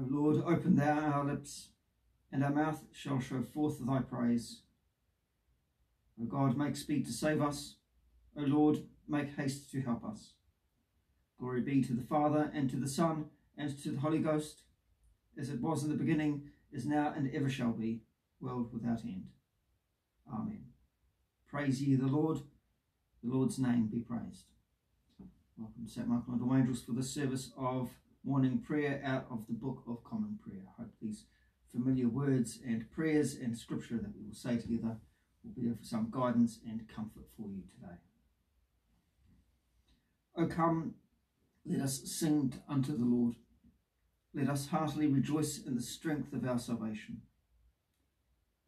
O Lord, open thou our lips, and our mouth shall show forth thy praise. O God, make speed to save us. O Lord, make haste to help us. Glory be to the Father, and to the Son, and to the Holy Ghost, as it was in the beginning, is now, and ever shall be, world without end. Amen. Praise ye the Lord. The Lord's name be praised. Welcome, St. Michael and all angels, for the service of morning prayer out of the Book of Common Prayer. I hope these familiar words and prayers and scripture that we will say together will be of some guidance and comfort for you today. O come, let us sing unto the Lord. Let us heartily rejoice in the strength of our salvation.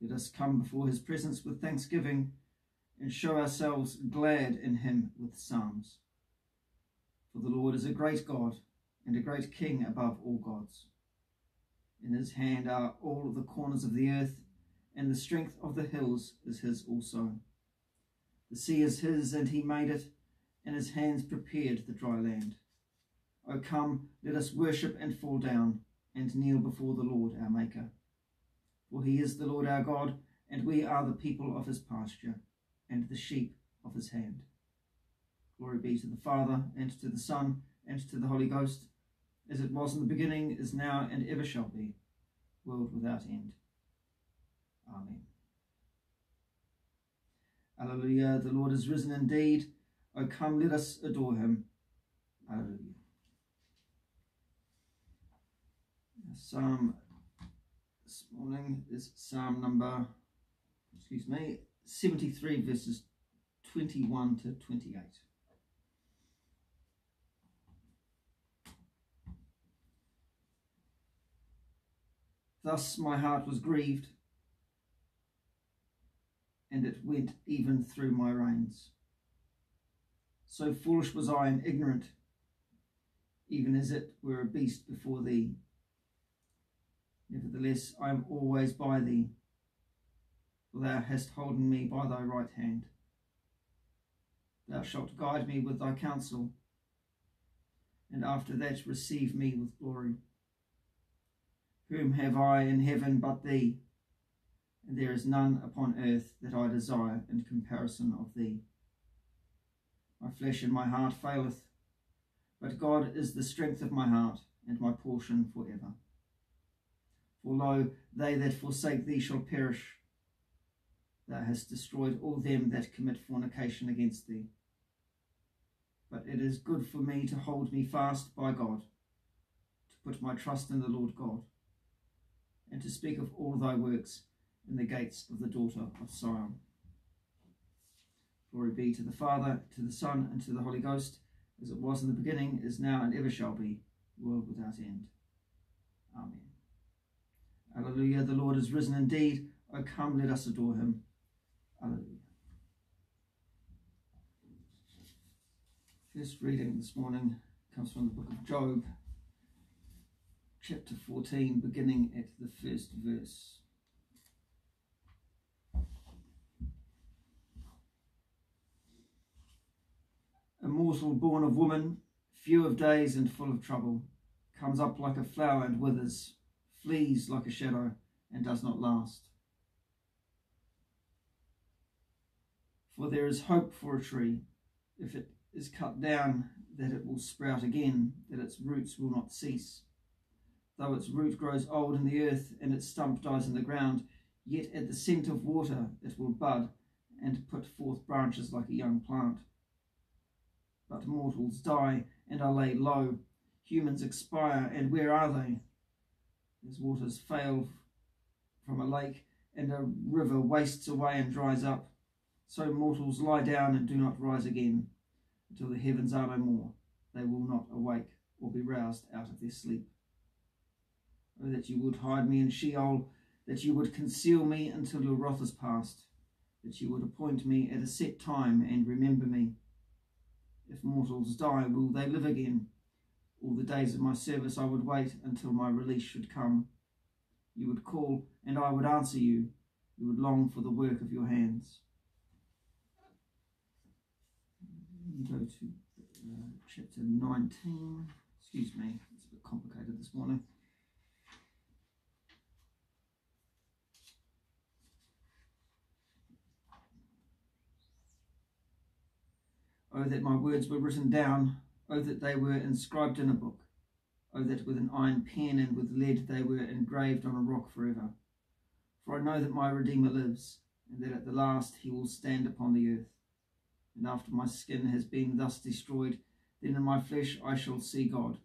Let us come before his presence with thanksgiving and show ourselves glad in him with psalms. For the Lord is a great God and a great King above all gods. In his hand are all the corners of the earth, and the strength of the hills is his also. The sea is his, and he made it, and his hands prepared the dry land. O come, let us worship and fall down, and kneel before the Lord our Maker. For he is the Lord our God, and we are the people of his pasture, and the sheep of his hand. Glory be to the Father, and to the Son, and to the Holy Ghost, as it was in the beginning, is now, and ever shall be, world without end. Amen. Alleluia, the Lord is risen indeed. O come, let us adore him. Alleluia. Psalm this morning is Psalm number, excuse me, 73 verses 21 to 28. Thus my heart was grieved, and it went even through my reins. So foolish was I and ignorant, even as it were a beast before thee. Nevertheless, I am always by thee, for thou hast holden me by thy right hand. Thou shalt guide me with thy counsel, and after that receive me with glory. Whom have I in heaven but thee? And there is none upon earth that I desire in comparison of thee. My flesh and my heart faileth, but God is the strength of my heart and my portion for ever. For lo, they that forsake thee shall perish. Thou hast destroyed all them that commit fornication against thee. But it is good for me to hold me fast by God, to put my trust in the Lord God and to speak of all thy works in the gates of the daughter of Sion. Glory be to the Father, to the Son, and to the Holy Ghost, as it was in the beginning, is now, and ever shall be, world without end. Amen. Alleluia, the Lord is risen indeed. O come, let us adore him. Alleluia. First reading this morning comes from the book of Job, chapter 14, beginning at the first verse. A mortal born of woman, few of days and full of trouble, comes up like a flower and withers, flees like a shadow and does not last. For there is hope for a tree, if it is cut down, that it will sprout again, that its roots will not cease though its root grows old in the earth and its stump dies in the ground, yet at the scent of water it will bud and put forth branches like a young plant. But mortals die and are laid low, humans expire, and where are they? As waters fail from a lake and a river wastes away and dries up, so mortals lie down and do not rise again until the heavens are no more. They will not awake or be roused out of their sleep. Oh, that you would hide me in Sheol, that you would conceal me until your wrath is past, that you would appoint me at a set time and remember me. If mortals die, will they live again? All the days of my service I would wait until my release should come. You would call, and I would answer you. You would long for the work of your hands. Go to uh, chapter 19. Excuse me, it's a bit complicated this morning. Oh, that my words were written down. Oh, that they were inscribed in a book. Oh, that with an iron pen and with lead they were engraved on a rock forever. For I know that my Redeemer lives, and that at the last he will stand upon the earth. And after my skin has been thus destroyed, then in my flesh I shall see God,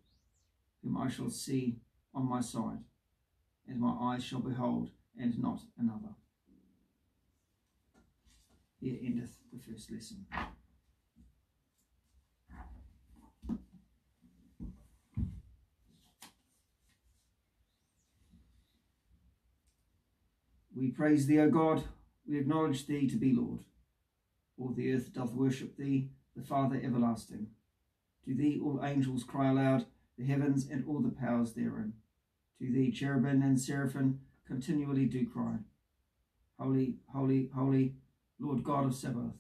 whom I shall see on my side, and my eyes shall behold, and not another. Here endeth the first lesson. We praise thee, O God, we acknowledge thee to be Lord. All the earth doth worship thee, the Father everlasting. To thee all angels cry aloud, the heavens and all the powers therein. To thee cherubim and seraphim continually do cry. Holy, holy, holy, Lord God of Sabaoth.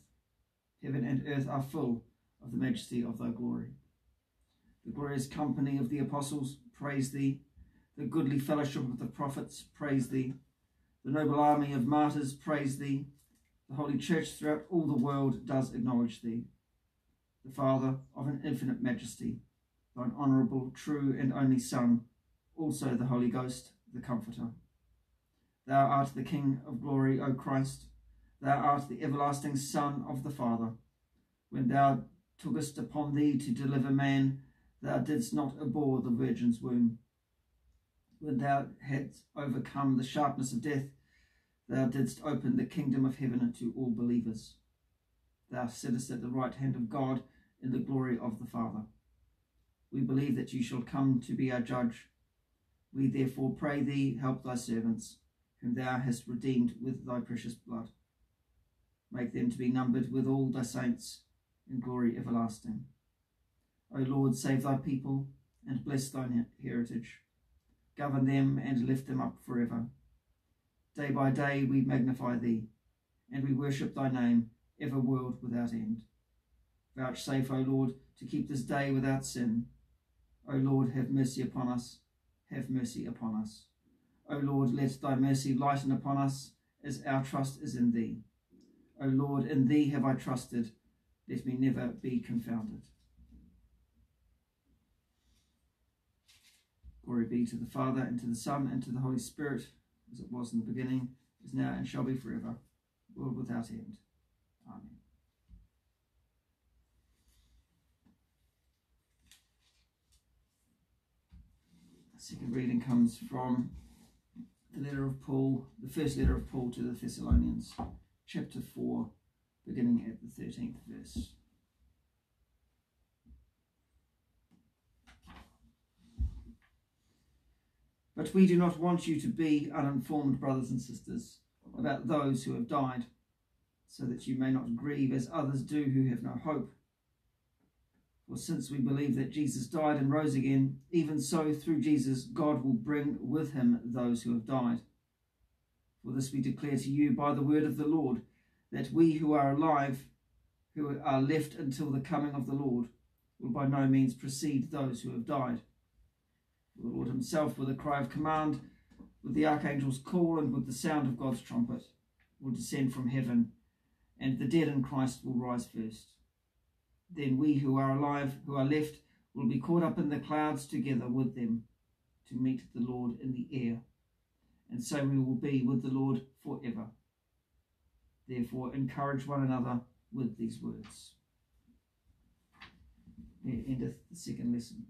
Heaven and earth are full of the majesty of thy glory. The glorious company of the apostles praise thee. The goodly fellowship of the prophets praise thee. The noble army of martyrs praise thee. The holy church throughout all the world does acknowledge thee. The Father of an infinite majesty, thine honourable, true, and only Son, also the Holy Ghost, the Comforter. Thou art the King of glory, O Christ. Thou art the everlasting Son of the Father. When thou tookest upon thee to deliver man, thou didst not abhor the Virgin's womb. When thou hadst overcome the sharpness of death, Thou didst open the kingdom of heaven unto all believers. Thou sittest at the right hand of God in the glory of the Father. We believe that you shall come to be our judge. We therefore pray thee, help thy servants, whom thou hast redeemed with thy precious blood. Make them to be numbered with all thy saints in glory everlasting. O Lord, save thy people and bless thine heritage. Govern them and lift them up forever Day by day we magnify thee, and we worship thy name, ever world without end. Vouchsafe, O Lord, to keep this day without sin. O Lord, have mercy upon us, have mercy upon us. O Lord, let thy mercy lighten upon us, as our trust is in thee. O Lord, in thee have I trusted, let me never be confounded. Glory be to the Father, and to the Son, and to the Holy Spirit, as it was in the beginning, is now, and shall be forever, world without end. Amen. Second reading comes from the letter of Paul, the first letter of Paul to the Thessalonians, chapter 4, beginning at the 13th verse. But we do not want you to be uninformed, brothers and sisters, about those who have died, so that you may not grieve as others do who have no hope. For since we believe that Jesus died and rose again, even so through Jesus God will bring with him those who have died. For this we declare to you by the word of the Lord, that we who are alive, who are left until the coming of the Lord, will by no means precede those who have died. The Lord himself, with a cry of command, with the archangel's call, and with the sound of God's trumpet, will descend from heaven, and the dead in Christ will rise first. Then we who are alive, who are left, will be caught up in the clouds together with them to meet the Lord in the air, and so we will be with the Lord forever. Therefore, encourage one another with these words. Here endeth the second lesson.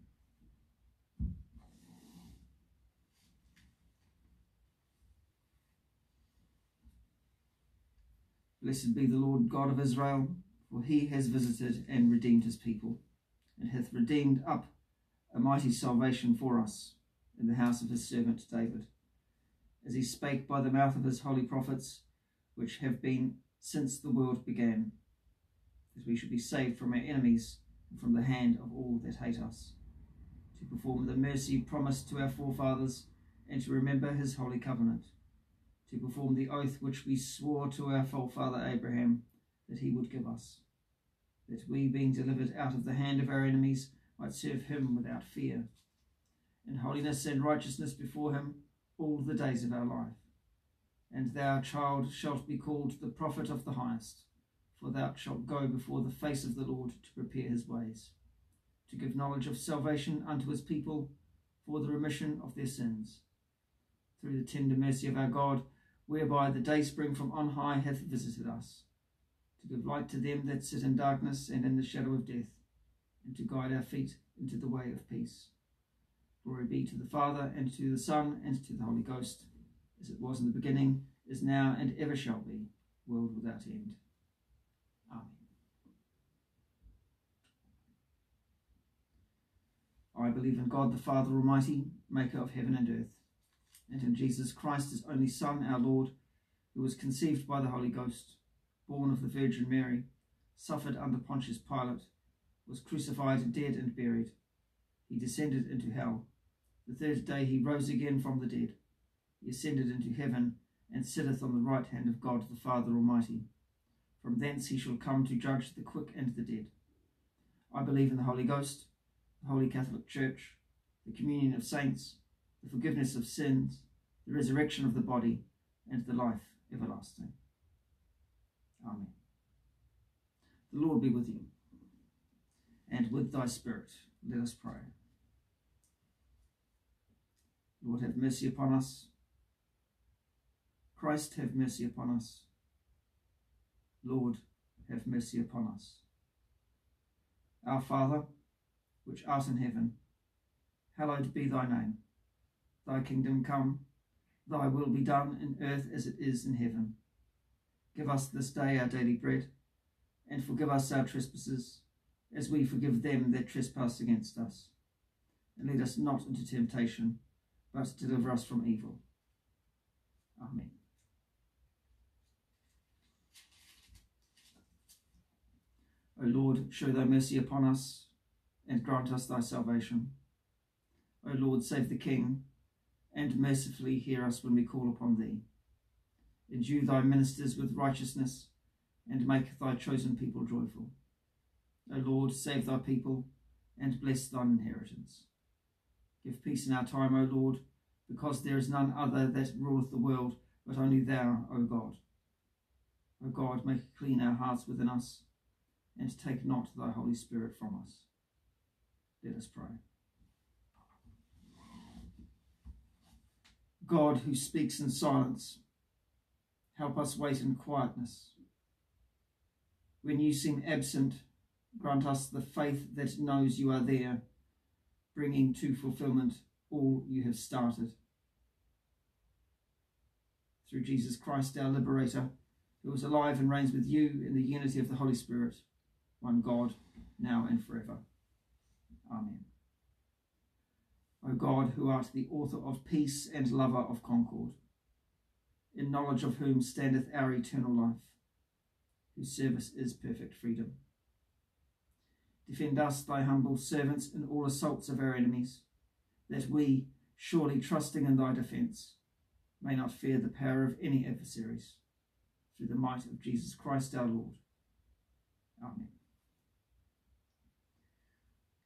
Blessed be the Lord God of Israel, for he has visited and redeemed his people, and hath redeemed up a mighty salvation for us in the house of his servant David, as he spake by the mouth of his holy prophets, which have been since the world began, that we should be saved from our enemies and from the hand of all that hate us, to perform the mercy promised to our forefathers, and to remember his holy covenant to perform the oath which we swore to our forefather Abraham that he would give us, that we, being delivered out of the hand of our enemies, might serve him without fear, in holiness and righteousness before him all the days of our life. And thou, child, shalt be called the prophet of the highest, for thou shalt go before the face of the Lord to prepare his ways, to give knowledge of salvation unto his people for the remission of their sins, through the tender mercy of our God, whereby the day spring from on high hath visited us, to give light to them that sit in darkness and in the shadow of death, and to guide our feet into the way of peace. Glory be to the Father, and to the Son, and to the Holy Ghost, as it was in the beginning, is now, and ever shall be, world without end. Amen. I believe in God the Father Almighty, maker of heaven and earth, and in Jesus Christ, his only Son, our Lord, who was conceived by the Holy Ghost, born of the Virgin Mary, suffered under Pontius Pilate, was crucified, dead, and buried. He descended into hell. The third day he rose again from the dead. He ascended into heaven, and sitteth on the right hand of God the Father Almighty. From thence he shall come to judge the quick and the dead. I believe in the Holy Ghost, the Holy Catholic Church, the communion of saints, the forgiveness of sins, the resurrection of the body, and the life everlasting. Amen. The Lord be with you, and with thy spirit. Let us pray. Lord, have mercy upon us. Christ, have mercy upon us. Lord, have mercy upon us. Our Father, which art in heaven, hallowed be thy name. Thy kingdom come, thy will be done in earth as it is in heaven. Give us this day our daily bread, and forgive us our trespasses, as we forgive them that trespass against us. And lead us not into temptation, but deliver us from evil. Amen. O Lord, show thy mercy upon us, and grant us thy salvation. O Lord, save the King, and mercifully hear us when we call upon thee. Endue thy ministers with righteousness, and make thy chosen people joyful. O Lord, save thy people, and bless thine inheritance. Give peace in our time, O Lord, because there is none other that ruleth the world, but only thou, O God. O God, make clean our hearts within us, and take not thy Holy Spirit from us. Let us pray. God, who speaks in silence, help us wait in quietness. When you seem absent, grant us the faith that knows you are there, bringing to fulfillment all you have started. Through Jesus Christ, our liberator, who is alive and reigns with you in the unity of the Holy Spirit, one God, now and forever. Amen. O God, who art the author of peace and lover of concord, in knowledge of whom standeth our eternal life, whose service is perfect freedom. Defend us, thy humble servants, in all assaults of our enemies, that we, surely trusting in thy defence, may not fear the power of any adversaries, through the might of Jesus Christ our Lord. Amen.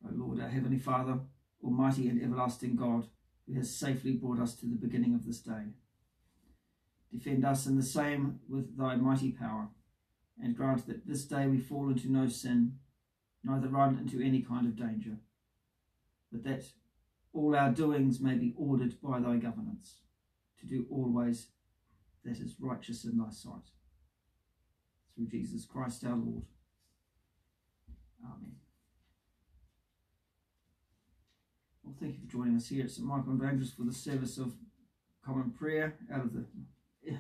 O Lord, our Heavenly Father, Almighty and everlasting God, who has safely brought us to the beginning of this day. Defend us in the same with thy mighty power, and grant that this day we fall into no sin, neither run into any kind of danger, but that all our doings may be ordered by thy governance, to do always that is righteous in thy sight. Through Jesus Christ our Lord. Amen. Well, thank you for joining us here at St Michael and for the service of Common Prayer out of the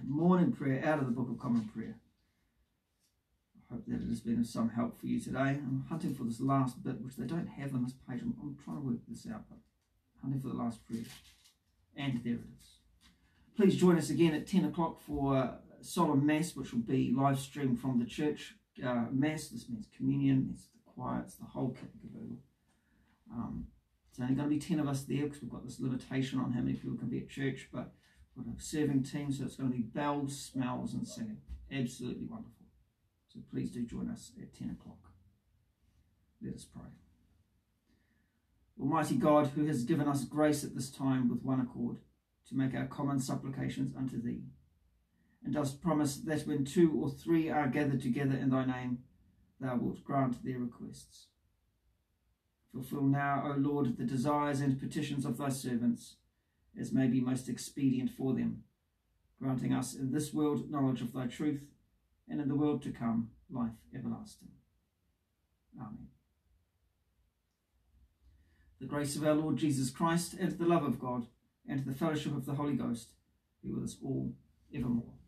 morning prayer out of the Book of Common Prayer. I hope that it has been of some help for you today. I'm hunting for this last bit, which they don't have on this page. I'm, I'm trying to work this out, but hunting for the last prayer. And there it is. Please join us again at 10 o'clock for Solemn Mass, which will be live streamed from the church uh, Mass. This means communion, it's the choir, it's the whole and. Um, it's only going to be 10 of us there because we've got this limitation on how many people can be at church, but we've got a serving team, so it's going to be bells, smells, and singing. Absolutely wonderful. So please do join us at 10 o'clock. Let us pray. Almighty God, who has given us grace at this time with one accord to make our common supplications unto thee, and dost promise that when two or three are gathered together in thy name, thou wilt grant their requests. Fulfill now, O Lord, the desires and petitions of thy servants, as may be most expedient for them, granting us in this world knowledge of thy truth, and in the world to come life everlasting. Amen. The grace of our Lord Jesus Christ, and the love of God, and the fellowship of the Holy Ghost be with us all evermore.